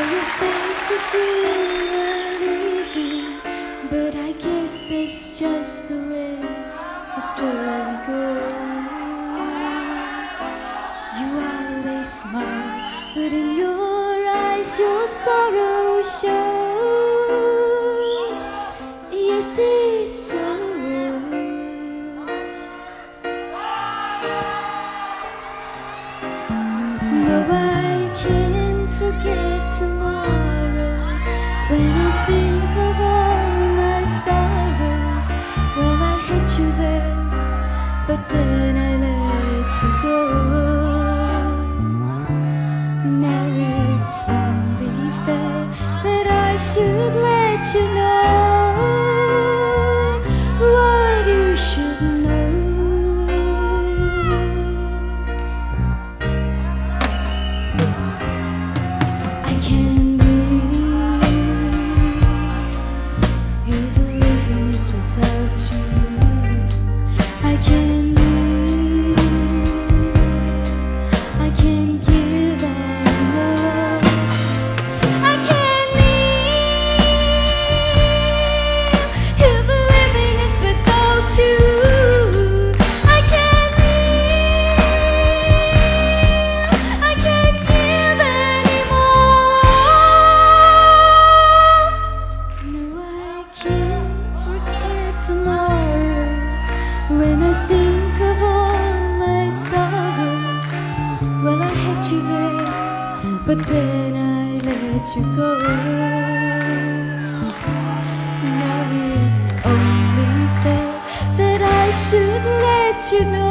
you were leaving, but I guess that's just the way the story goes. You always smile, but in your eyes your sorrow shows. Yes, it shows. No, I can't forget tomorrow when I think of all my sorrows. Well, I hate you there, but then I let you go. Now it's only fair that I should let you know let you go. Now it's only fair that I should let you know.